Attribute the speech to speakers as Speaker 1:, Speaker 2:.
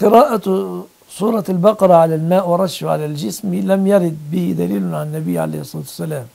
Speaker 1: قراءة سورة البقرة على الماء ورشه على الجسم لم يرد به دليل عن النبي عليه الصلاة والسلام.